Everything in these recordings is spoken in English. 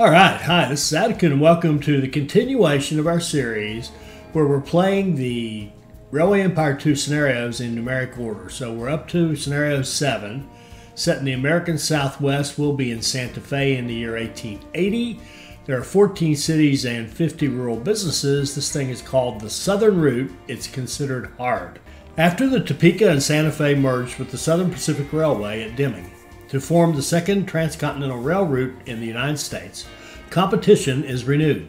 All right, hi, this is Atticus, and welcome to the continuation of our series where we're playing the Railway Empire 2 scenarios in numeric order. So we're up to scenario 7, set in the American Southwest, will be in Santa Fe in the year 1880. There are 14 cities and 50 rural businesses. This thing is called the Southern Route. It's considered hard. After the Topeka and Santa Fe merged with the Southern Pacific Railway at Deming, to form the second transcontinental rail route in the United States, competition is renewed.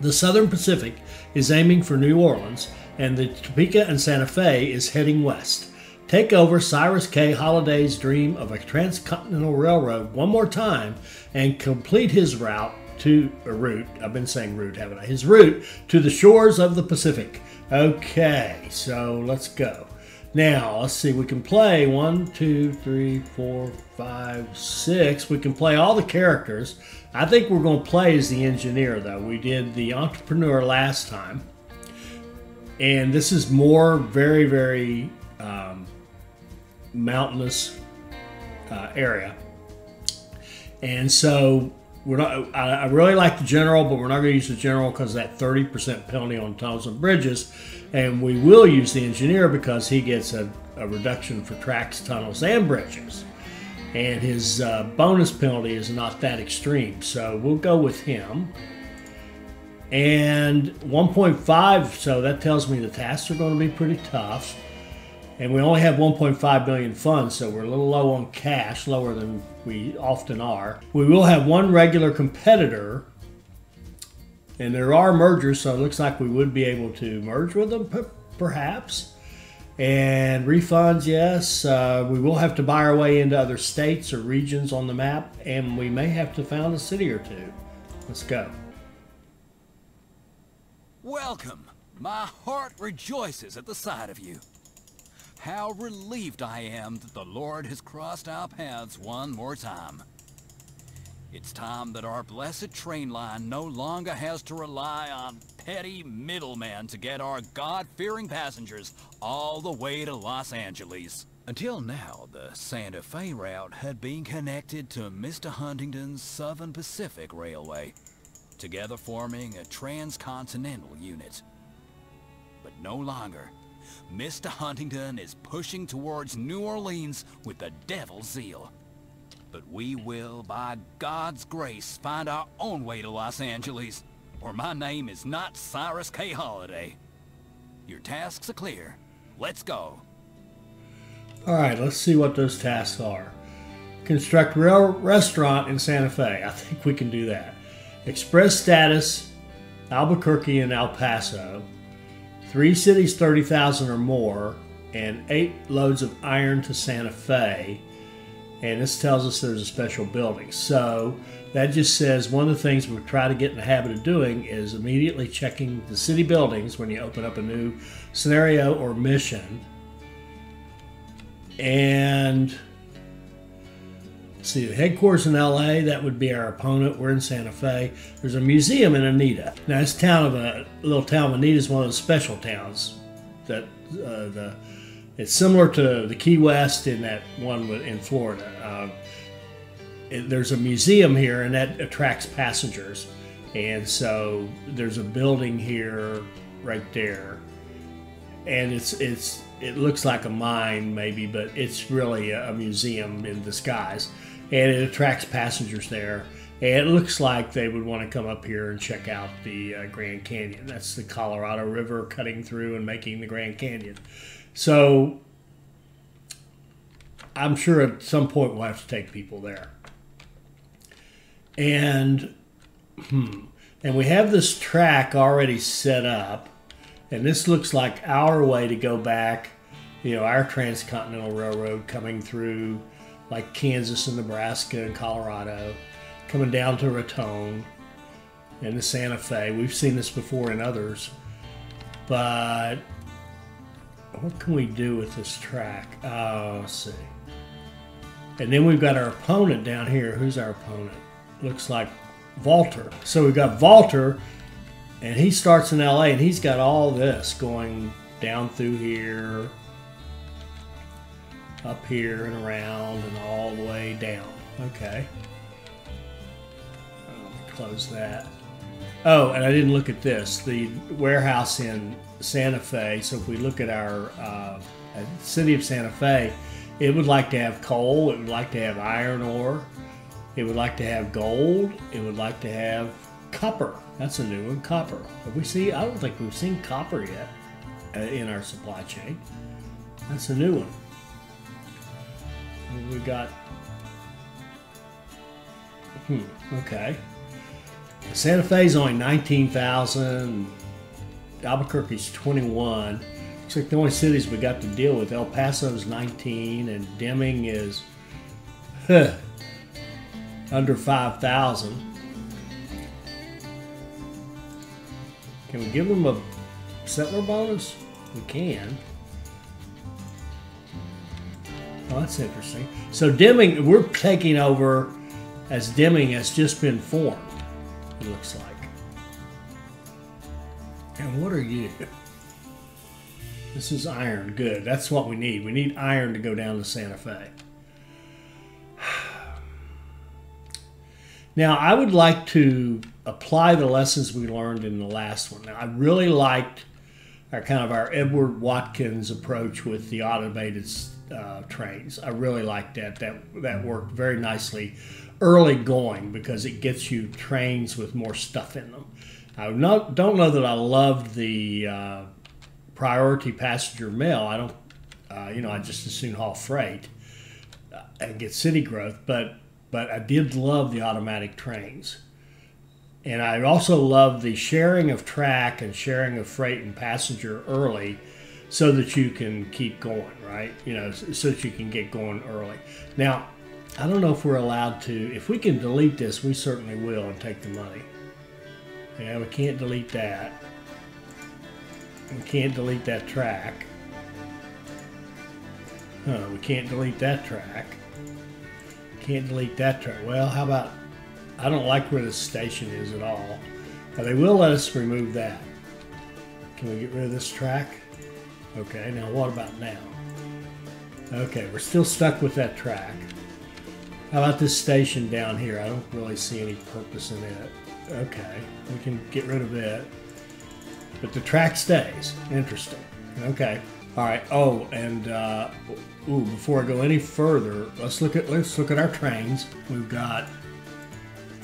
The Southern Pacific is aiming for New Orleans, and the Topeka and Santa Fe is heading west. Take over Cyrus K. Holliday's dream of a transcontinental railroad one more time and complete his route to a route. I've been saying route, haven't I? His route to the shores of the Pacific. Okay, so let's go. Now, let's see, we can play one, two, three, four, five, six. We can play all the characters. I think we're going to play as the engineer, though. We did the entrepreneur last time. And this is more very, very um, mountainous uh, area. And so we're not. I, I really like the general, but we're not going to use the general because that 30% penalty on tunnels and bridges. And we will use the engineer because he gets a, a reduction for tracks, tunnels, and bridges. And his uh, bonus penalty is not that extreme. So we'll go with him. And 1.5, so that tells me the tasks are going to be pretty tough. And we only have 1.5 million funds, so we're a little low on cash, lower than we often are. We will have one regular competitor and there are mergers, so it looks like we would be able to merge with them, perhaps. And refunds, yes. Uh, we will have to buy our way into other states or regions on the map, and we may have to found a city or two. Let's go. Welcome. My heart rejoices at the sight of you. How relieved I am that the Lord has crossed our paths one more time. It's time that our blessed train line no longer has to rely on petty middlemen to get our God-fearing passengers all the way to Los Angeles. Until now, the Santa Fe route had been connected to Mr. Huntington's Southern Pacific Railway, together forming a transcontinental unit. But no longer. Mr. Huntington is pushing towards New Orleans with the devil's zeal. But we will, by God's grace, find our own way to Los Angeles, or my name is not Cyrus K. Holliday. Your tasks are clear. Let's go. All right, let's see what those tasks are. Construct rail restaurant in Santa Fe. I think we can do that. Express status, Albuquerque and El Paso. Three cities, 30,000 or more, and eight loads of iron to Santa Fe and this tells us there's a special building. So that just says one of the things we try to get in the habit of doing is immediately checking the city buildings when you open up a new scenario or mission. And see the headquarters in LA, that would be our opponent. We're in Santa Fe. There's a museum in Anita. Now, this town of a little town of Anita is one of those special towns that uh, the it's similar to the Key West in that one in Florida. Uh, it, there's a museum here, and that attracts passengers. And so there's a building here, right there, and it's it's it looks like a mine maybe, but it's really a, a museum in disguise, and it attracts passengers there. And it looks like they would want to come up here and check out the uh, Grand Canyon. That's the Colorado River cutting through and making the Grand Canyon. So I'm sure at some point we'll have to take people there. And hmm, and we have this track already set up, and this looks like our way to go back. You know, our transcontinental railroad coming through like Kansas and Nebraska and Colorado, coming down to Raton and the Santa Fe. We've seen this before in others, but what can we do with this track? Oh, let's see. And then we've got our opponent down here. Who's our opponent? Looks like Walter. So we've got Walter, and he starts in LA, and he's got all this going down through here, up here and around, and all the way down. Okay. close that. Oh, and I didn't look at this. The warehouse in Santa Fe. So if we look at our uh, city of Santa Fe, it would like to have coal. It would like to have iron ore. It would like to have gold. It would like to have copper. That's a new one, copper. Have we see? I don't think we've seen copper yet uh, in our supply chain. That's a new one. We got. Hmm. Okay. Santa Fe's only nineteen thousand. Albuquerque's twenty-one. Looks like the only cities we got to deal with. El Paso's nineteen, and Deming is huh, under five thousand. Can we give them a settler bonus? We can. Oh, that's interesting. So Deming, we're taking over as Deming has just been formed, looks like. And what are you? This is iron. Good. That's what we need. We need iron to go down to Santa Fe. Now, I would like to apply the lessons we learned in the last one. Now, I really liked our kind of our Edward Watkins approach with the automated uh, trains. I really liked that. That that worked very nicely early going because it gets you trains with more stuff in them. I don't know that I loved the uh, priority passenger mail. I don't, uh, you know, I just as soon haul freight uh, and get city growth, but but I did love the automatic trains. And I also love the sharing of track and sharing of freight and passenger early so that you can keep going, right? You know, so that you can get going early. Now, I don't know if we're allowed to, if we can delete this, we certainly will and take the money. Yeah, we can't delete that. We can't delete that track. Huh, we can't delete that track. Can't delete that track. Well, how about, I don't like where the station is at all. Now, they will let us remove that. Can we get rid of this track? Okay, now what about now? Okay, we're still stuck with that track. How about this station down here? I don't really see any purpose in it. Okay, we can get rid of it. But the track stays. Interesting. Okay. All right. Oh, and uh, ooh, before I go any further, let's look at let's look at our trains. We've got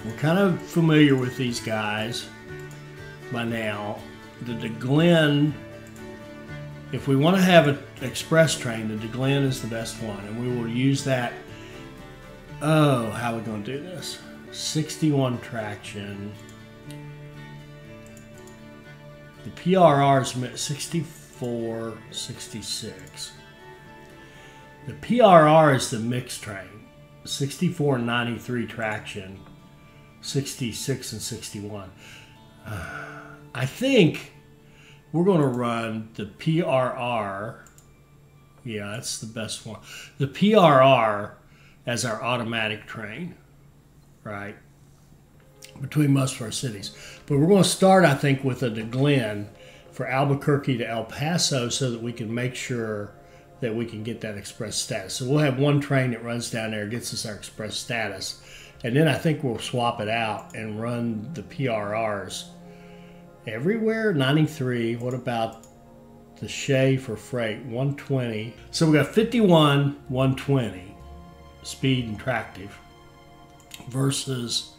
we're kind of familiar with these guys by now. The De Glehn, if we want to have an express train, the De Glehn is the best one, and we will use that. Oh, how are we going to do this? 61 traction. The PRR is 64, 66. The PRR is the mixed train. 64 and 93 traction, 66 and 61. Uh, I think we're going to run the PRR. Yeah, that's the best one. The PRR as our automatic train right? Between most of our cities. But we're going to start, I think, with a De Glehn for Albuquerque to El Paso so that we can make sure that we can get that express status. So we'll have one train that runs down there, gets us our express status. And then I think we'll swap it out and run the PRRs everywhere. 93. What about the Shea for freight? 120. So we got 51, 120 speed and tractive versus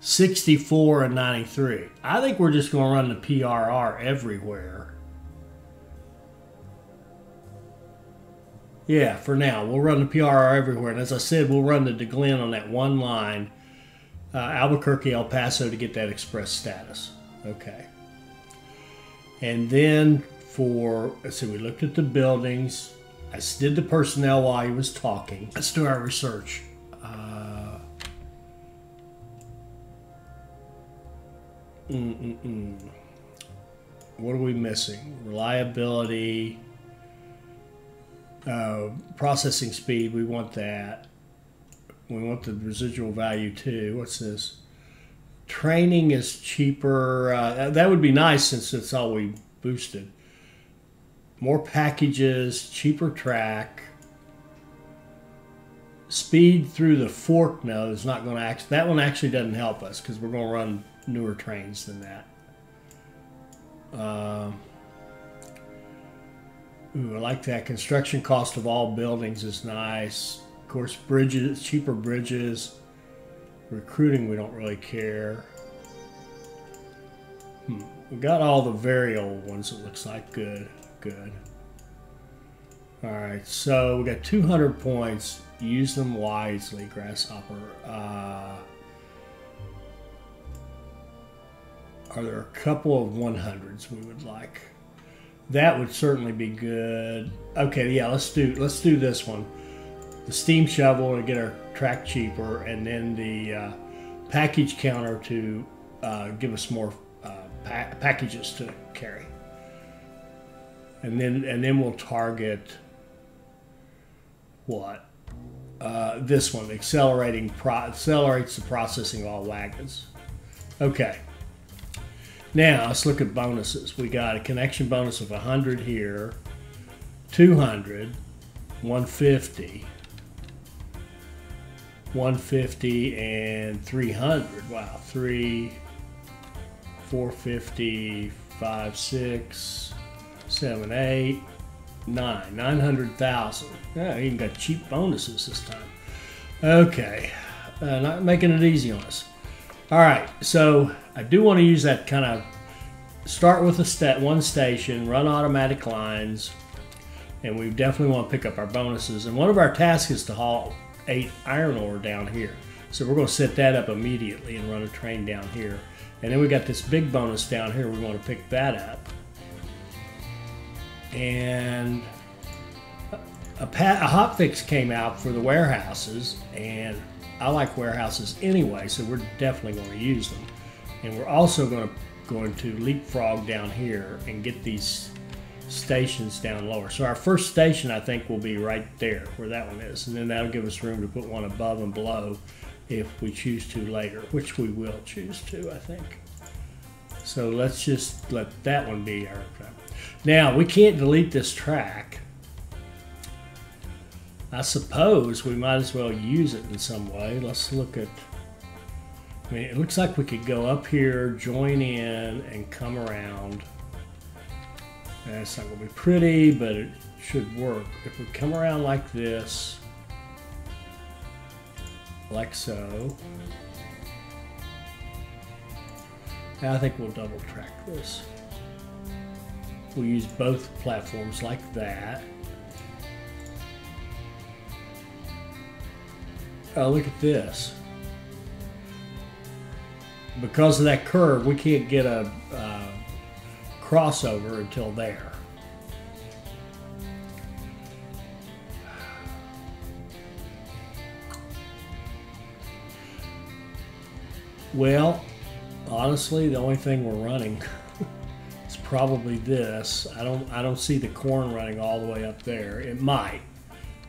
64 and 93. I think we're just going to run the PRR everywhere. Yeah, for now. We'll run the PRR everywhere. And as I said, we'll run the De Glehn on that one line, uh, Albuquerque, El Paso, to get that express status. Okay. And then for, let's see, we looked at the buildings. I did the personnel while he was talking. Let's do our research. Mm-mm-mm. What are we missing? Reliability, uh, processing speed. We want that. We want the residual value too. What's this? Training is cheaper. Uh, that would be nice since it's all we boosted. More packages, cheaper track, speed through the fork node is not going to act. That one actually doesn't help us because we're going to run newer trains than that. Um, ooh, I like that. Construction cost of all buildings is nice. Of course, bridges, cheaper bridges. Recruiting, we don't really care. Hmm. We got all the very old ones. It looks like good, good. All right, so we got 200 points. Use them wisely, Grasshopper. Uh, are there a couple of 100s we would like? That would certainly be good. Okay, yeah, let's do let's do this one. The steam shovel to get our track cheaper, and then the uh, package counter to uh, give us more uh, pa packages to carry. And then and then we'll target what uh, this one accelerating pro- accelerates the processing of all wagons. Okay. Now let's look at bonuses. We got a connection bonus of 100 here, 200, 150, 150, and 300. Wow, 3, 450, 5, 6, 7, 8, nine, 900,000. Yeah, even got cheap bonuses this time. Okay, uh, not making it easy on us. All right, so I do want to use that kind of start with a step one station, run automatic lines, and we definitely want to pick up our bonuses. And one of our tasks is to haul eight iron ore down here. So we're going to set that up immediately and run a train down here. And then we got this big bonus down here. We want to pick that up and a, a hot fix came out for the warehouses, and I like warehouses anyway, so we're definitely going to use them. And we're also going to going to leapfrog down here and get these stations down lower. So our first station, I think, will be right there where that one is, and then that'll give us room to put one above and below if we choose to later, which we will choose to, I think. So let's just let that one be our now, we can't delete this track. I suppose we might as well use it in some way. Let's look at, I mean, it looks like we could go up here, join in, and come around. Eh, That's not going to be pretty, but it should work. If we come around like this, like so, I think we'll double track this. We'll use both platforms like that. Oh, look at this. Because of that curve, we can't get a uh, crossover until there. Well, honestly, the only thing we're running probably this. I don't I don't see the corn running all the way up there. It might,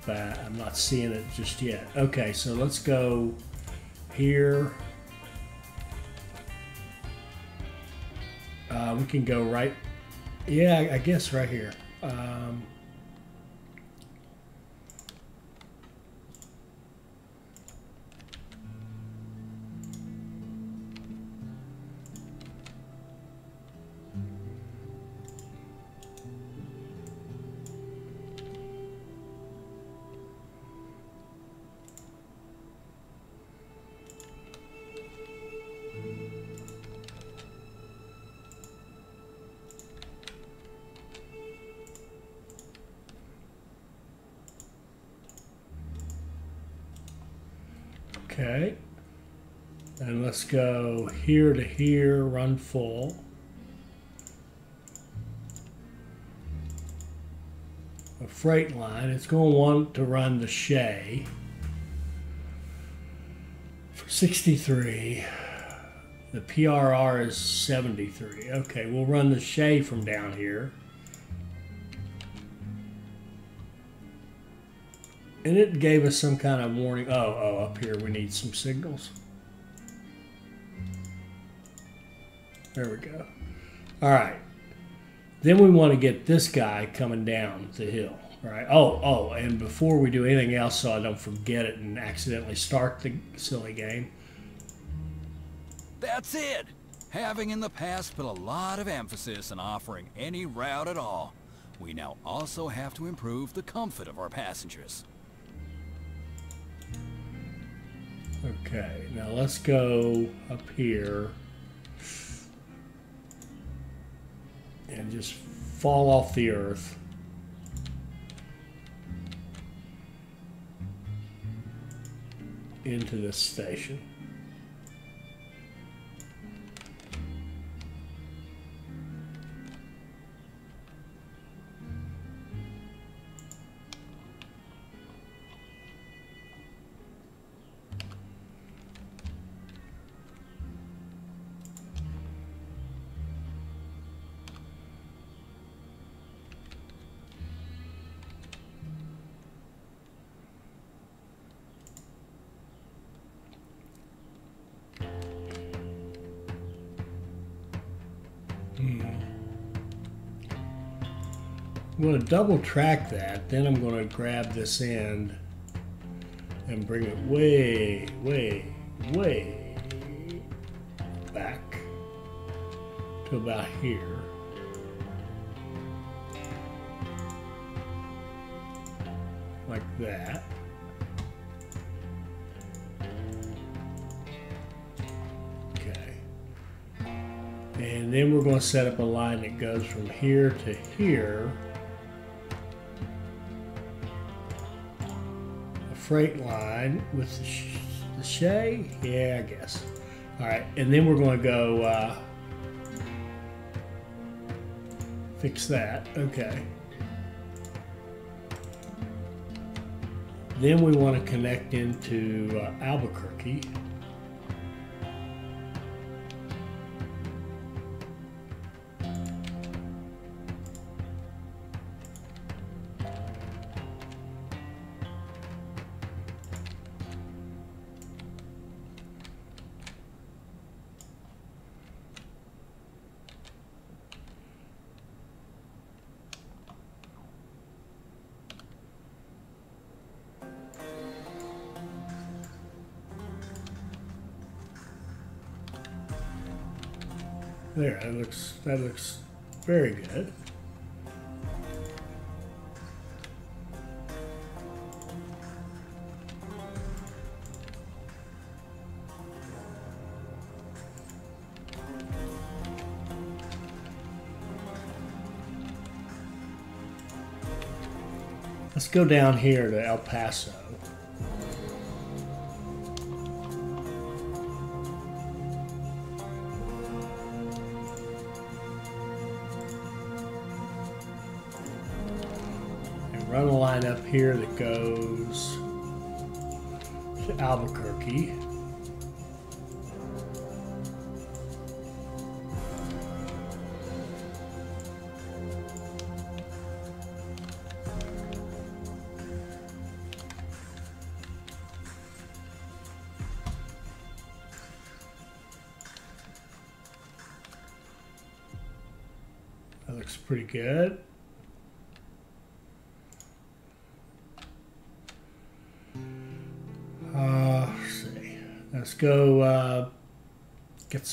but I'm not seeing it just yet. Okay, so let's go here. Uh, we can go right. Yeah, I guess right here. Um, go here to here, run full. A freight line. It's going to want to run the Shay for 63. The PRR is 73. Okay, we'll run the Shay from down here. And it gave us some kind of warning. Oh, oh, up here we need some signals. There we go. All right. Then we want to get this guy coming down the hill. Right. Oh, oh, and before we do anything else, so I don't forget it and accidentally start the silly game. That's it! Having in the past put a lot of emphasis on offering any route at all, we now also have to improve the comfort of our passengers. Okay, now let's go up here and just fall off the earth. into this station. I'm going to double track that, then I'm going to grab this end and bring it way, way, way back to about here. Like that. Okay. And then we're going to set up a line that goes from here to here. Freight line with the, sh the Shay? Yeah, I guess. All right, and then we're going to go uh, fix that. Okay. Then we want to connect into uh, Albuquerque. That looks that looks very good. Let's go down here to El Paso. Run a line up here that goes to Albuquerque.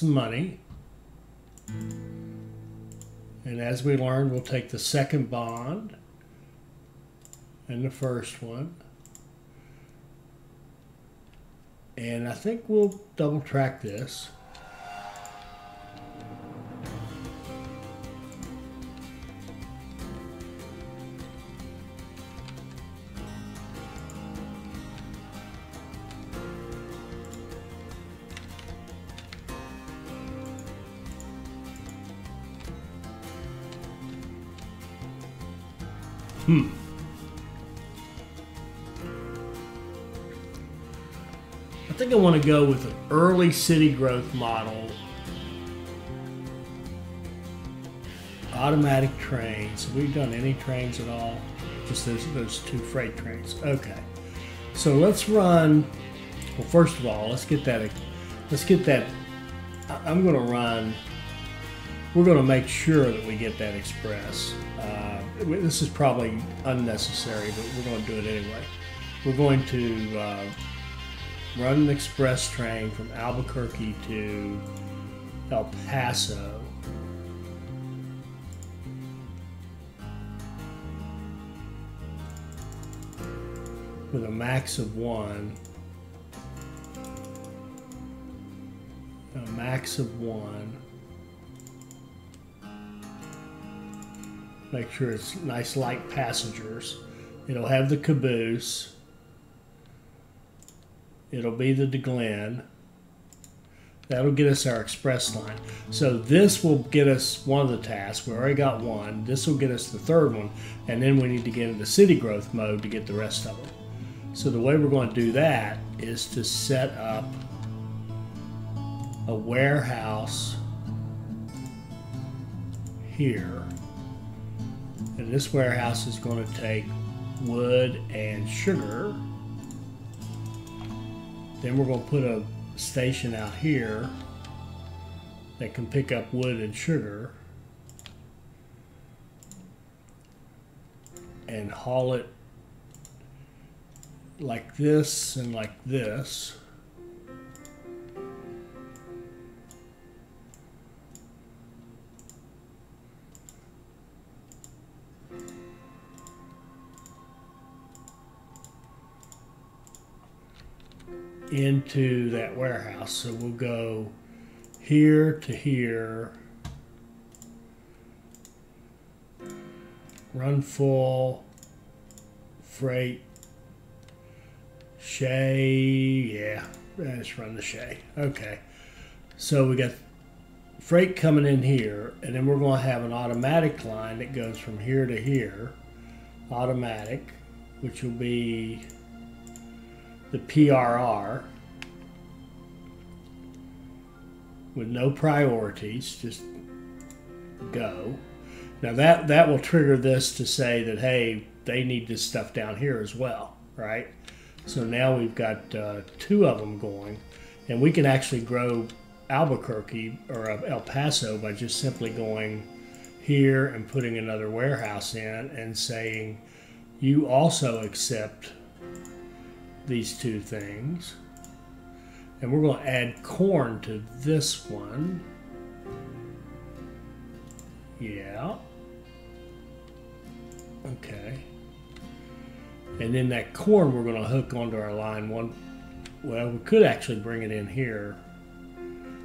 Some money. And as we learned, we'll take the second bond and the first one. And I think we'll double track this. Go with an early city growth model. Automatic trains. We've we done any trains at all? Just those, those two freight trains. Okay. So let's run. Well, first of all, let's get that. Let's get that. I'm going to run. We're going to make sure that we get that express. Uh, this is probably unnecessary, but we're going to do it anyway. We're going to uh, run an express train from Albuquerque to El Paso. With a max of one. A max of one. Make sure it's nice light passengers. It'll have the caboose. It'll be the De Glehn. That'll get us our express line. So this will get us one of the tasks. We already got one. This will get us the third one. And then we need to get into city growth mode to get the rest of them. So the way we're going to do that is to set up a warehouse here. And this warehouse is going to take wood and sugar. Then we're going to put a station out here that can pick up wood and sugar and haul it like this and like this. Into that warehouse. So we'll go here to here, run full, freight, Shay, yeah, let's run the Shay. Okay, so we got freight coming in here, and then we're going to have an automatic line that goes from here to here, automatic, which will be the PRR with no priorities, just go. Now that that will trigger this to say that hey, they need this stuff down here as well, right? So now we've got uh, two of them going, and we can actually grow Albuquerque or El Paso by just simply going here and putting another warehouse in and saying you also accept these two things. And we're going to add corn to this one. Yeah. Okay. And then that corn we're going to hook onto our line one. Well, we could actually bring it in here.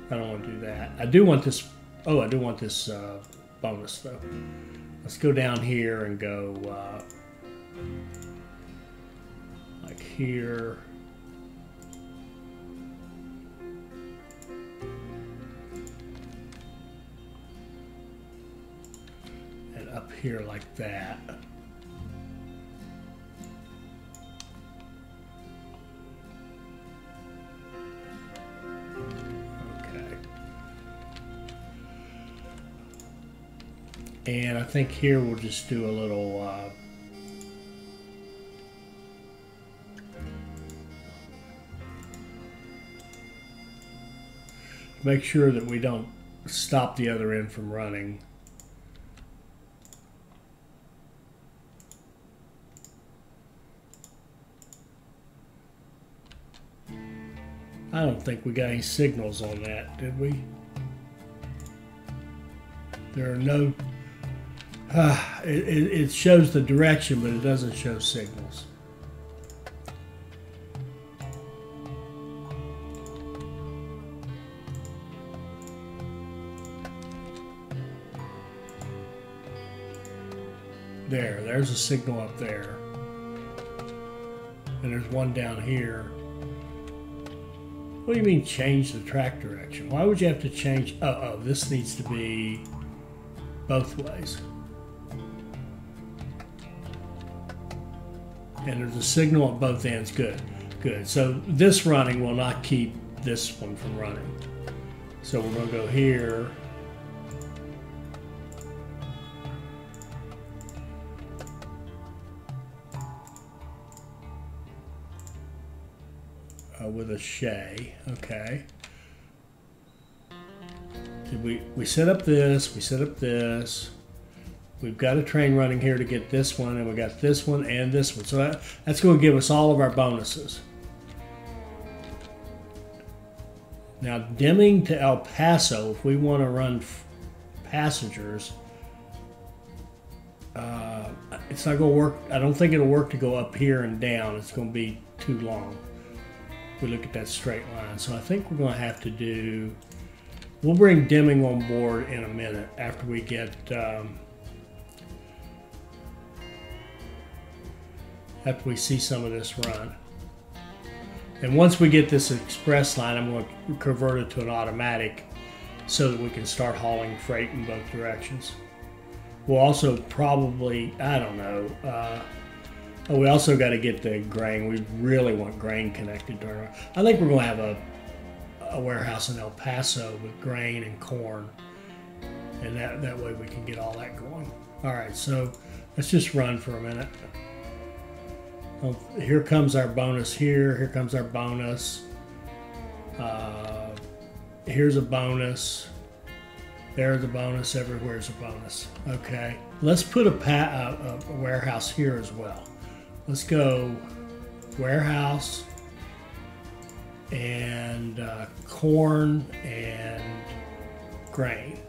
I don't want to do that. I do want this. Oh, I do want this uh, bonus though. Let's go down here and go uh, like here. Up here like that. Okay. And I think here we'll just do a little uh, make sure that we don't stop the other end from running. I don't think we got any signals on that, did we? There are no. Uh, it, it shows the direction, but it doesn't show signals. There, there's a signal up there. And there's one down here. What do you mean change the track direction? Why would you have to change? Oh, oh, this needs to be both ways. And there's a signal at both ends. Good, good. So this running will not keep this one from running. So we're going to go here. With a Shay. Okay. Did we we set up this? We set up this. We've got a train running here to get this one, and we got this one and this one. So that, that's going to give us all of our bonuses. Now, Deming to El Paso, if we want to run passengers, uh, it's not going to work. I don't think it'll work to go up here and down. It's going to be too long. We look at that straight line. So I think we're going to have to do. We'll bring Deming on board in a minute after we get. Um, after we see some of this run. And once we get this express line, I'm going to convert it to an automatic so that we can start hauling freight in both directions. We'll also probably, I don't know, uh, oh, we also got to get the grain. We really want grain connected to our. I think we're going to have a, a warehouse in El Paso with grain and corn. And that, that way we can get all that going. All right, so let's just run for a minute. Oh, here comes our bonus here. Here comes our bonus. Uh, here's a bonus. There's a bonus. Everywhere's a bonus. Okay. Let's put a, a, a warehouse here as well. Let's go warehouse and uh, corn and grain.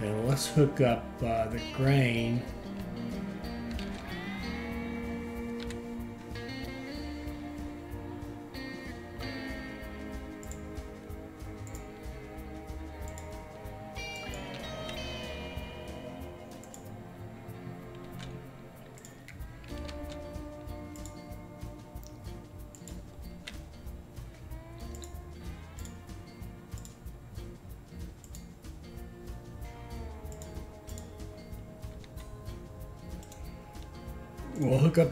And let's hook up uh, the grain.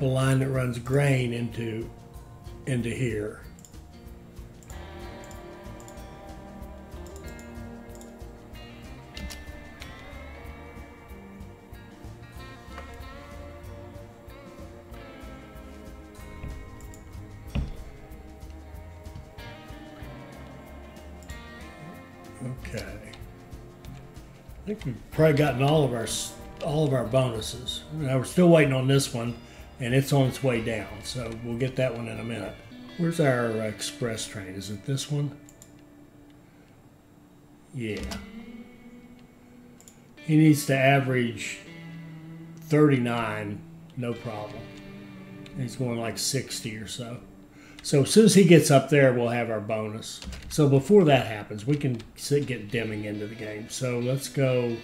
A line that runs grain into into here. Okay. I think we've probably gotten all of our all of our bonuses. Now we're still waiting on this one, and it's on its way down. So we'll get that one in a minute. Where's our express train? Is it this one? Yeah. He needs to average 39, no problem. He's going like 60 or so. So as soon as he gets up there, we'll have our bonus. So before that happens, we can get Deming into the game. So let's go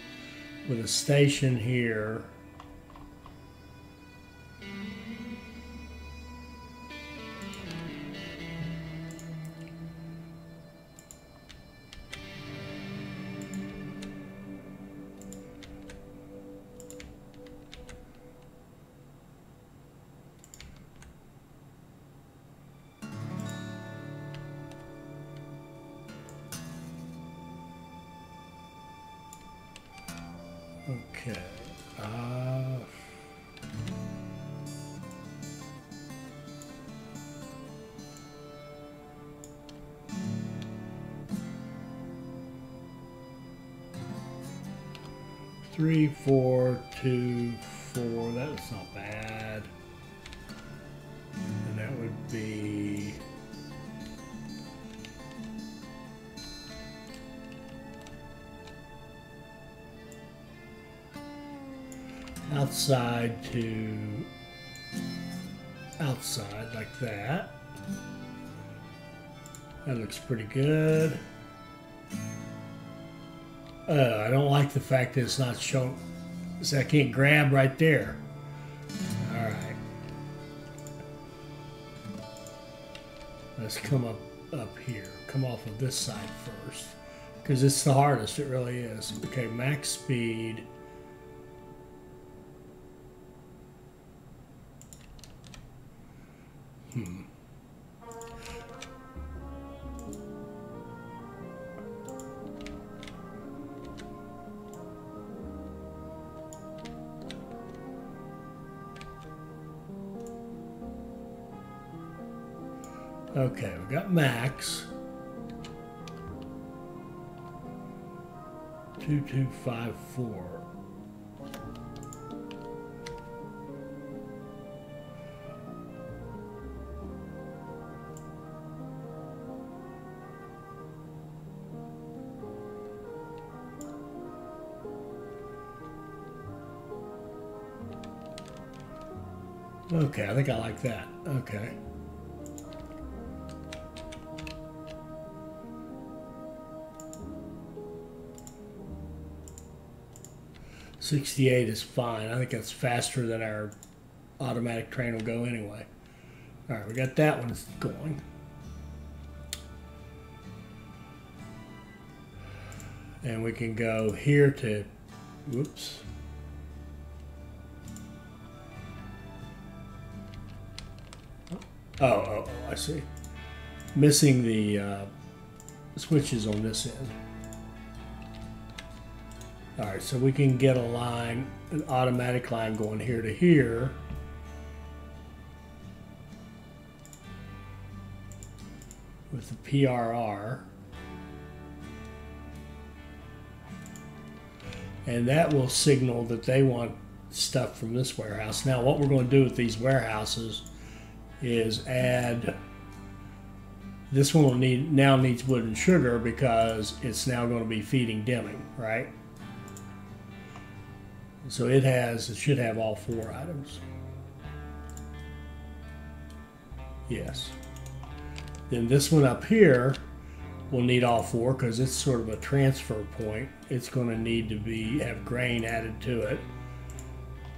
with a station here. Three, four, two, four. That's not bad. And that would be. outside to outside like that. That looks pretty good. Uh, I don't like the fact that it's not showing. So I can't grab right there. All right. Let's come up up here. Come off of this side first. Because it's the hardest, it really is. Okay, max speed. Hmm. Okay, we got max. 2254. Okay, I think I like that. Okay. Sixty-eight is fine. I think that's faster than our automatic train will go anyway. All right, we got that one going. And we can go here to, whoops. Oh, oh, oh, I see. Missing the uh, switches on this end. All right, so we can get a line, an automatic line going here to here. With the PRR. And that will signal that they want stuff from this warehouse. Now, what we're going to do with these warehouses is add this one will need now needs wood and sugar because it's now going to be feeding Deming, right? So it has it should have all four items. Yes. Then this one up here will need all four because it's sort of a transfer point. It's going to need to be have grain added to it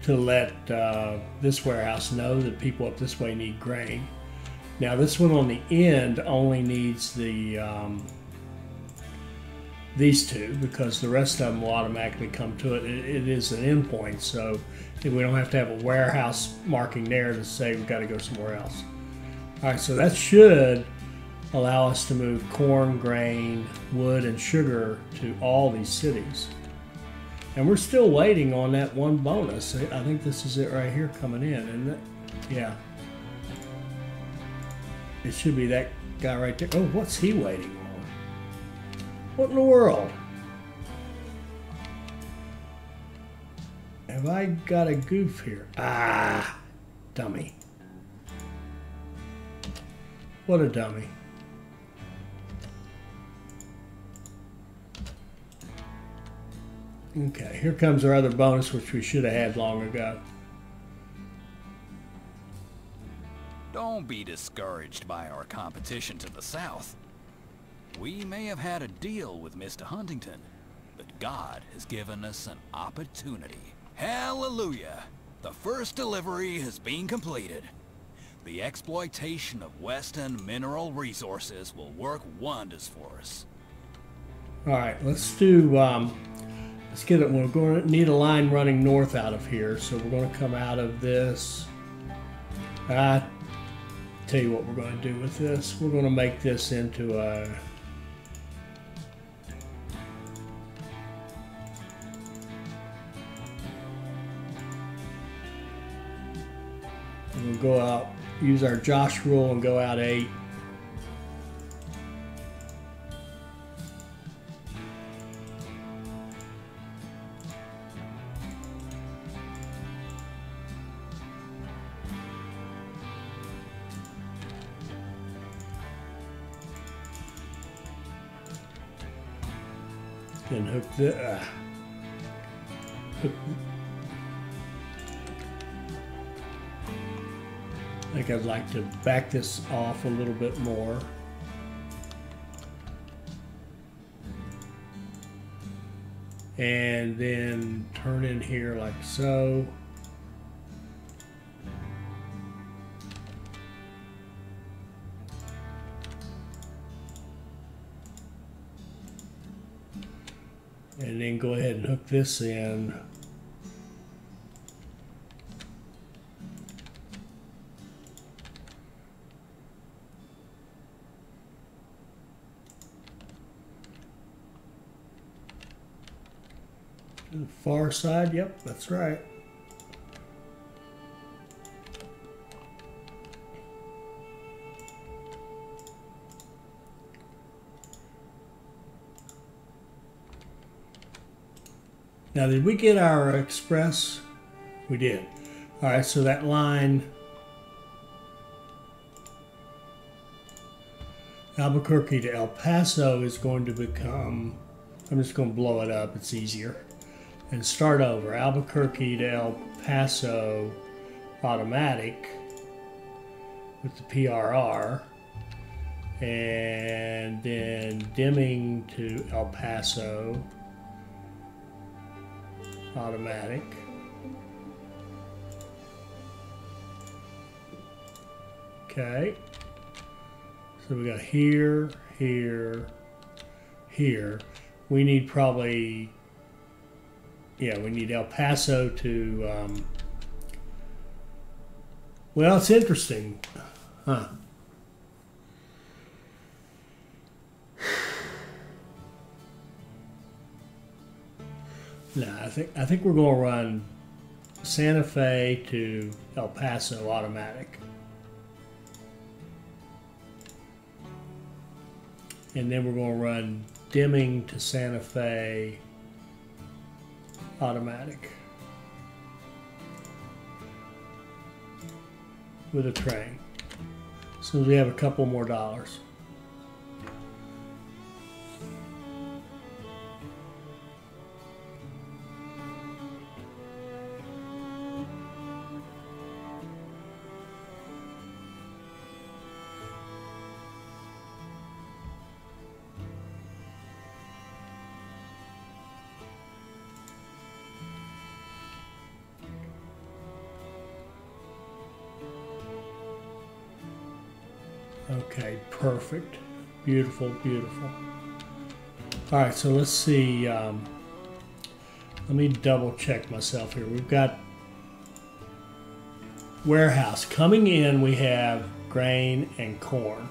to let uh, this warehouse know that people up this way need grain. Now this one on the end only needs the um, these two because the rest of them will automatically come to it. it. It is an endpoint, so we don't have to have a warehouse marking there to say we've got to go somewhere else. All right, so that should allow us to move corn, grain, wood, and sugar to all these cities. And we're still waiting on that one bonus. I think this is it right here coming in, and yeah. It should be that guy right there. Oh, what's he waiting? What in the world? Have I got a goof here? Ah, dummy. What a dummy. Okay, here comes our other bonus, which we should have had long ago. Don't be discouraged by our competition to the south. We may have had a deal with Mr. Huntington, but God has given us an opportunity. Hallelujah! The first delivery has been completed. The exploitation of Western mineral resources will work wonders for us. All right, let's do um, Let's get it. We're going to need a line running north out of here, so we're going to come out of this. I tell you what we're going to do with this. We're going to make this into a We'll go out, use our Josh rule and go out eight. Then hook the. Uh, think I'd like to back this off a little bit more. And then turn in here like so. and then go ahead and hook this in. Far side, yep, that's right. Now, did we get our express? We did. All right, so that line Albuquerque to El Paso is going to become, I'm just going to blow it up, it's easier and start over. Albuquerque to El Paso automatic with the PRR, and then Deming to El Paso automatic. Okay. So we got here, here, here. We need probably, yeah, we need El Paso to, um, well, it's interesting, huh? No, I think I think we're going to run Santa Fe to El Paso automatic. and then we're going to run Deming to Santa Fe automatic with a train. So we have a couple more dollars. Perfect. Beautiful, beautiful. All right, so let's see. Um, let me double check myself here. We've got warehouse coming in. We have grain and corn,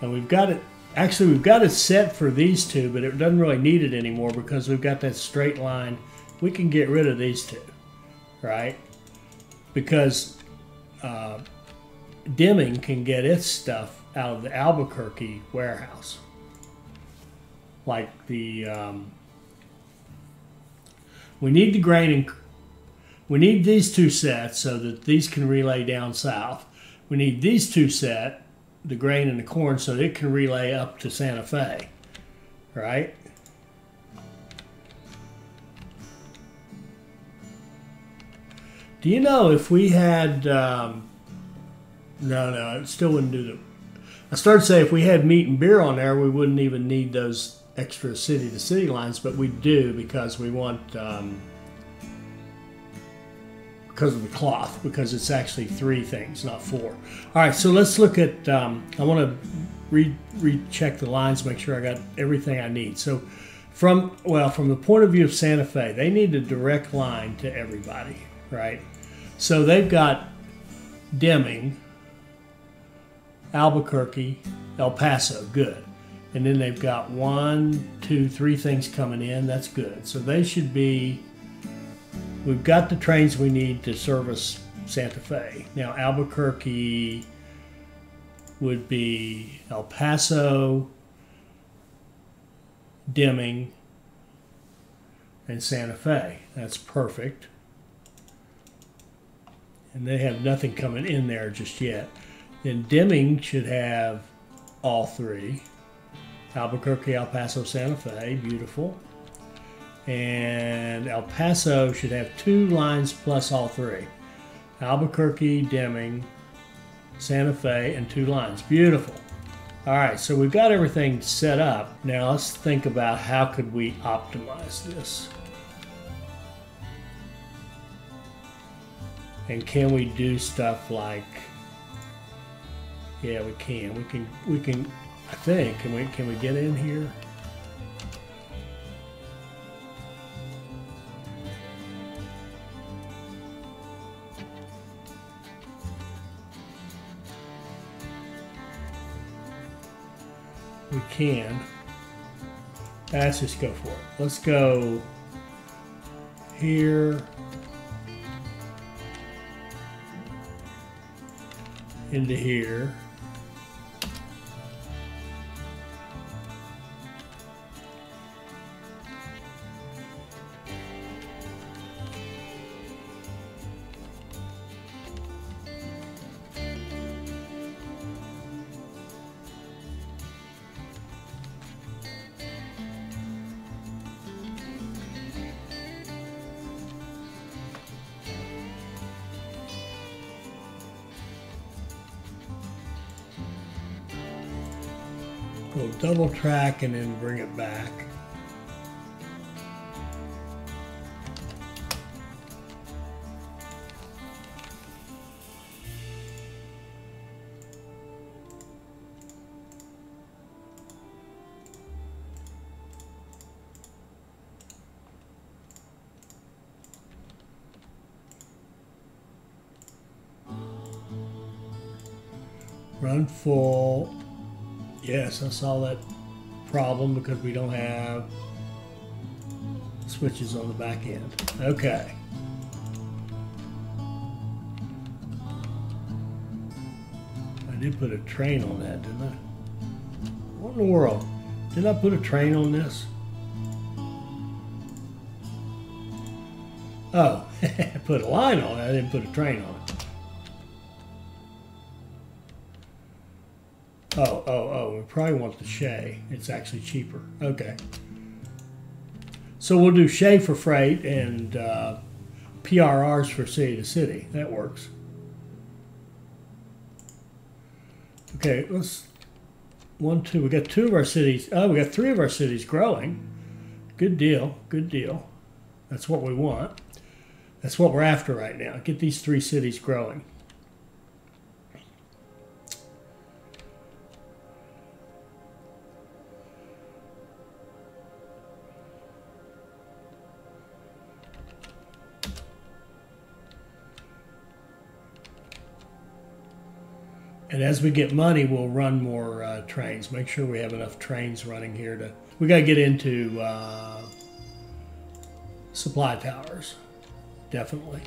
and we've got it. Actually, we've got it set for these two, but it doesn't really need it anymore because we've got that straight line. We can get rid of these two, right? Because uh, can get its stuff out of the Albuquerque warehouse. Like the, um, we need the grain and we need these two sets so that these can relay down south. We need these two set, the grain and the corn, so it can relay up to Santa Fe, right? Do you know if we had, um, no, no, it still wouldn't do the I started to say if we had meat and beer on there, we wouldn't even need those extra city to city lines, but we do because we want um, because of the cloth because it's actually three things, not four. All right, so let's look at. Um, I want to re recheck the lines, make sure I got everything I need. So from well, from the point of view of Santa Fe, they need a direct line to everybody, right? So they've got Deming Albuquerque, El Paso, good. And then they've got one, two, three things coming in. That's good. So they should be. We've got the trains we need to service Santa Fe. Now Albuquerque would be El Paso, Deming, and Santa Fe. That's perfect. And they have nothing coming in there just yet. Then Deming should have all three. Albuquerque, El Paso, Santa Fe, beautiful. And El Paso should have two lines plus all three. Albuquerque, Deming, Santa Fe, and two lines. Beautiful. All right, so we've got everything set up. Now let's think about how could we optimize this. And can we do stuff like yeah, we can. We can. We can. I think. Can we? Can we get in here? We can. Let's just go for it. Let's go here. into here. Track and then bring it back. Run full. Yes, I saw that problem because we don't have switches on the back end. Okay. I did put a train on that, didn't I? What in the world? Did I put a train on this? Oh, I put a line on it. I didn't put a train on it. Probably want the Shay. It's actually cheaper. Okay. So we'll do Shay for freight and uh, PRRs for city to city. That works. Okay, let's. One, two. We got two of our cities. Oh, we got three of our cities growing. Good deal. Good deal. That's what we want. That's what we're after right now. Get these three cities growing. And as we get money, we'll run more uh, trains. Make sure we have enough trains running here to. We got to get into uh, supply towers, definitely.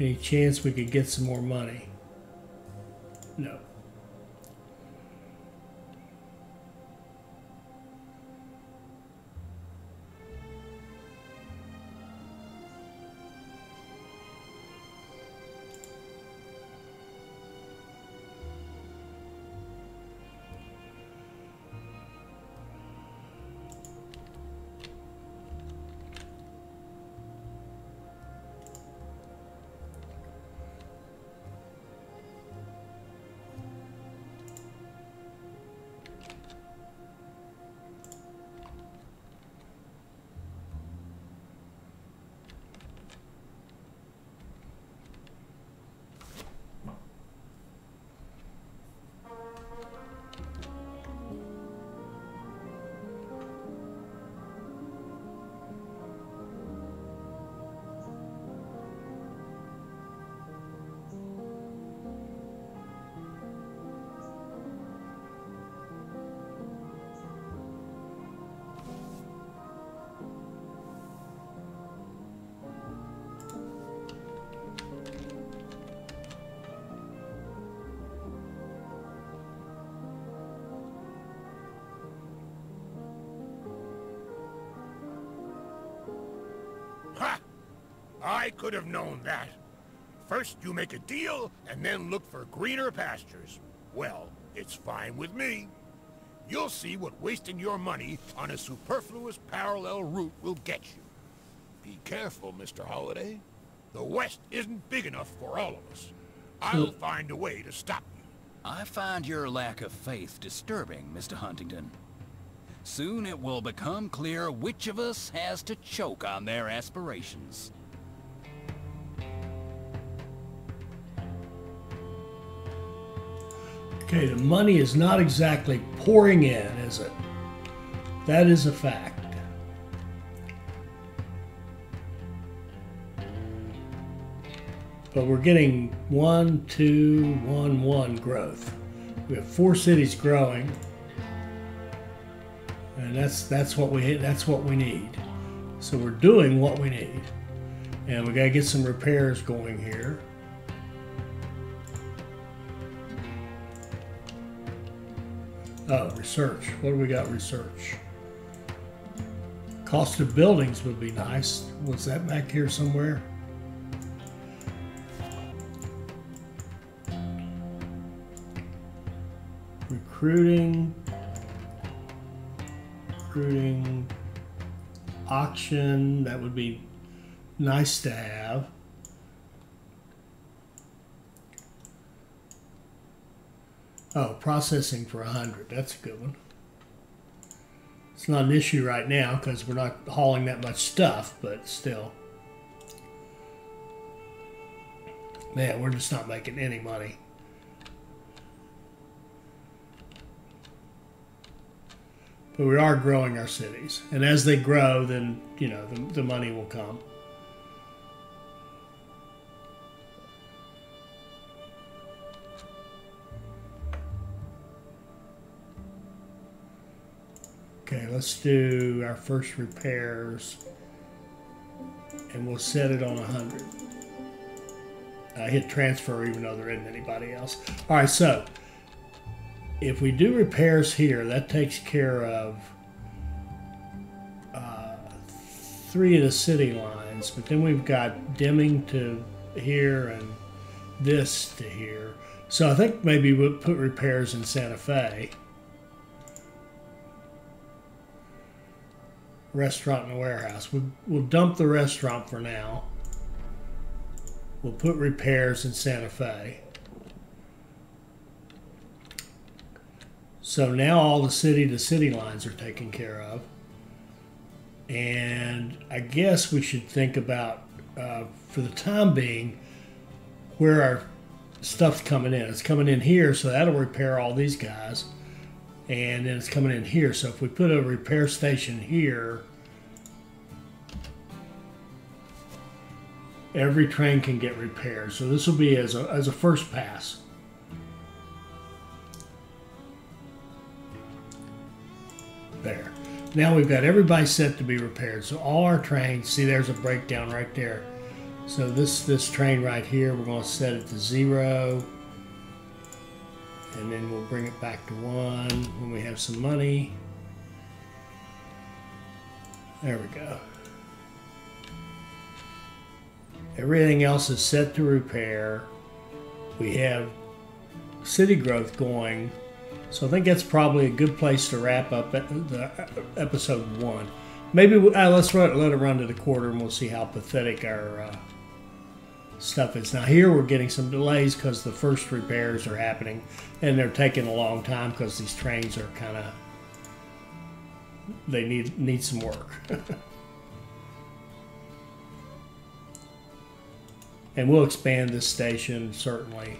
Any chance we could get some more money? No. I could have known that. First you make a deal, and then look for greener pastures. Well, it's fine with me. You'll see what wasting your money on a superfluous parallel route will get you. Be careful, Mr. Holliday. The West isn't big enough for all of us. I'll hmm. find a way to stop you. I find your lack of faith disturbing, Mr. Huntington. Soon it will become clear which of us has to choke on their aspirations. Okay, the money is not exactly pouring in, is it? That is a fact. But we're getting one, two, one, one growth. We have four cities growing, and that's that's what we that's what we need. So we're doing what we need, and we got to get some repairs going here. Oh, research. What do we got? Research. Cost of buildings would be nice. Was that back here somewhere? Recruiting. Recruiting. auction. That would be nice to have. Oh, processing for 100. That's a good one. It's not an issue right now because we're not hauling that much stuff, but still. Man, we're just not making any money. But we are growing our cities. And as they grow, then, you know, the, the money will come. Okay, let's do our first repairs. And we'll set it on 100. I hit transfer even though there isn't anybody else. All right, so if we do repairs here, that takes care of uh, three of the city lines, but then we've got Deming to here and this to here. So I think maybe we'll put repairs in Santa Fe. Restaurant and a warehouse. We'll, we'll dump the restaurant for now. We'll put repairs in Santa Fe. So now all the city to city lines are taken care of. And I guess we should think about, uh, for the time being, where our stuff's coming in. It's coming in here, so that'll repair all these guys. And then it's coming in here. So if we put a repair station here, every train can get repaired. So this will be as a, as a first pass. There. Now we've got everybody set to be repaired. So all our trains, see there's a breakdown right there. So this, this train right here, we're going to set it to zero. And then we'll bring it back to one when we have some money. There we go. Everything else is set to repair. We have city growth going. So I think that's probably a good place to wrap up the episode one. Maybe uh, let's run, let it run to the quarter and we'll see how pathetic our uh, stuff is. Now here we're getting some delays because the first repairs are happening and they're taking a long time because these trains are kind of they need need some work. and we'll expand this station certainly.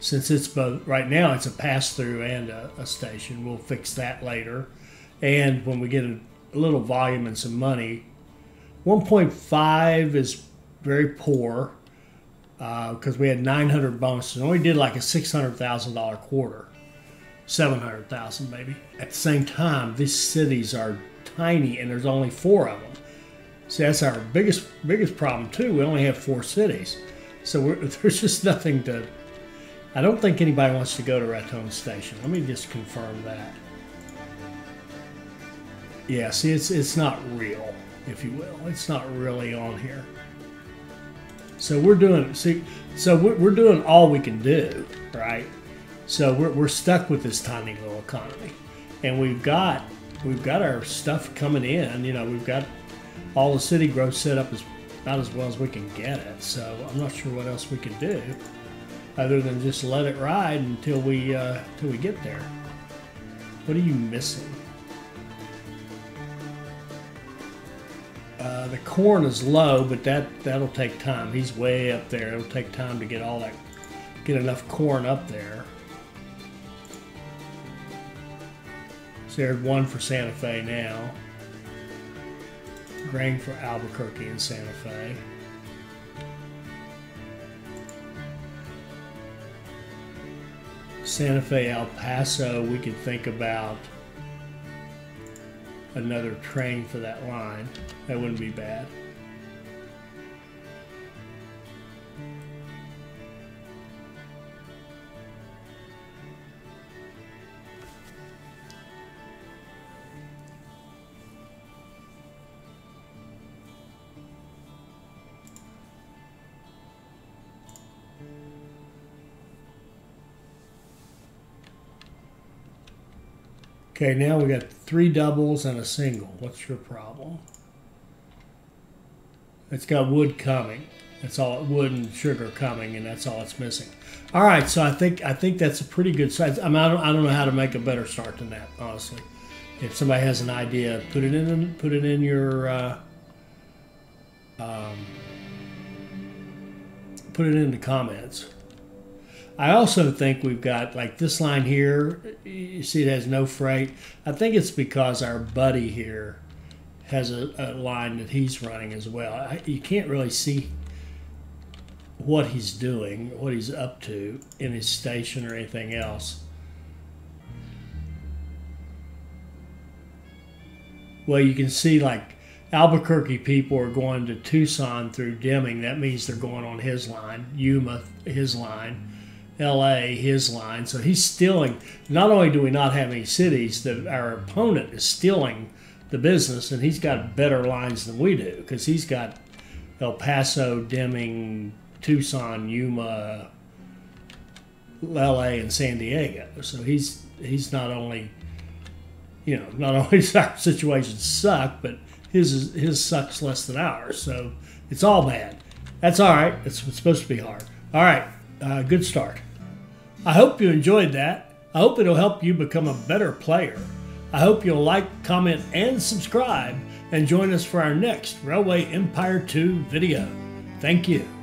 Since it's both right now, it's a pass through and a, a, station. We'll fix that later, and when we get a, a little volume and some money, 1.5 is very poor because uh, we had 900 bonuses. And only did like a $600,000 quarter, 700,000 maybe. At the same time, these cities are tiny, and there's only four of them. See, that's our biggest biggest problem too. We only have four cities, so there's just nothing to. I don't think anybody wants to go to Raton Station. Let me just confirm that. Yeah, see, it's it's not real, if you will. It's not really on here. So we're doing see, so we're, we're doing all we can do, right? So we're, we're stuck with this tiny little economy, and we've got we've got our stuff coming in. You know, we've got all the city growth set up as about as well as we can get it. So I'm not sure what else we can do other than just let it ride until we uh, until we get there. What are you missing? Uh, the corn is low, but that that'll take time. He's way up there. It'll take time to get all that, get enough corn up there. So there's one for Santa Fe now grain for Albuquerque and Santa Fe. Santa Fe, El Paso, we could think about another train for that line. That wouldn't be bad. Okay, now we got three doubles and a single. What's your problem? It's got wood coming. That's all wood and sugar coming, and that's all it's missing. All right, so I think I think that's a pretty good size. I, mean, I don't I don't know how to make a better start than that, honestly. If somebody has an idea, put it in put it in your uh, um, put it in the comments. I also think we've got like this line here. You see, it has no freight. I think it's because our buddy here has a, a line that he's running as well. I, you can't really see what he's doing, what he's up to in his station or anything else. Well, you can see like Albuquerque people are going to Tucson through Deming. That means they're going on his line. Yuma, his line. LA, his line. So he's stealing. Not only do we not have any cities, that our opponent is stealing the business, and he's got better lines than we do because he's got El Paso, Deming, Tucson, Yuma, LA, and San Diego. So he's he's not only, you know, not only does our situation suck, but his his sucks less than ours. So it's all bad. That's all right. It's, it's supposed to be hard. All right. Uh, good start. I hope you enjoyed that. I hope it'll help you become a better player. I hope you'll like, comment, and subscribe, and join us for our next Railway Empire 2 video. Thank you.